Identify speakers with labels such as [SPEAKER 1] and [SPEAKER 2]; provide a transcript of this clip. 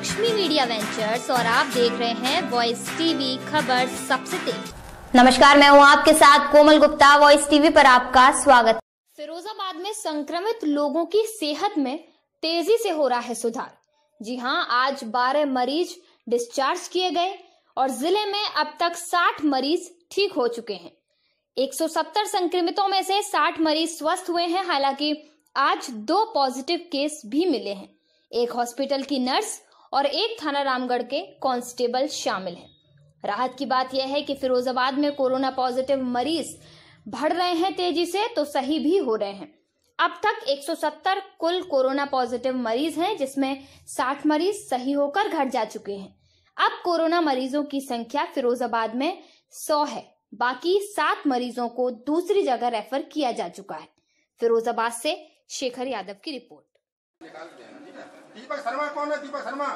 [SPEAKER 1] Lakshmi media ventures और आप देख रहे हैं वॉइस टीवी खबर सबसे तेज। नमस्कार मैं हूँ आपके साथ कोमल गुप्ता वॉइस टीवी पर आपका स्वागत। फिरोजाबाद में संक्रमित लोगों की सेहत में तेज़ी से हो रहा है सुधार। जी हाँ आज 12 मरीज़ डिस्चार्ज किए गए और ज़िले में अब तक 60 मरीज़ ठीक हो चुके हैं। 170 संक्रमितों में से 60 मरीज़ स्वस्थ हुए हैं हालाँकि आज दो पॉजिटिव केस भी मिले हैं। एक हॉस्पिटल की नर्स और एक थाना रामगढ़ के कांस्टेबल शामिल हैं। राहत की बात यह है कि फिरोजाबाद में कोरोना पॉजिटिव मरीज़ बढ़ रहे हैं तेज़ी से तो सही भी हो रहे हैं। अब तक 170 कुल कोरोना पॉजिटिव मरीज़ हैं, जिसमें 60 मरीज़ सही होकर घर जा चुके हैं। अब कोरोना मरीजों की संख्या फिरोजाबाद में 100 है। बाकी सात मरीजों को दूसरी जगह रेफर किया जा चुका है। फिरोजाबाद से शेखर यादव की रिपोर्ट।
[SPEAKER 2] शर्मा कौन है? दीपक शर्मा।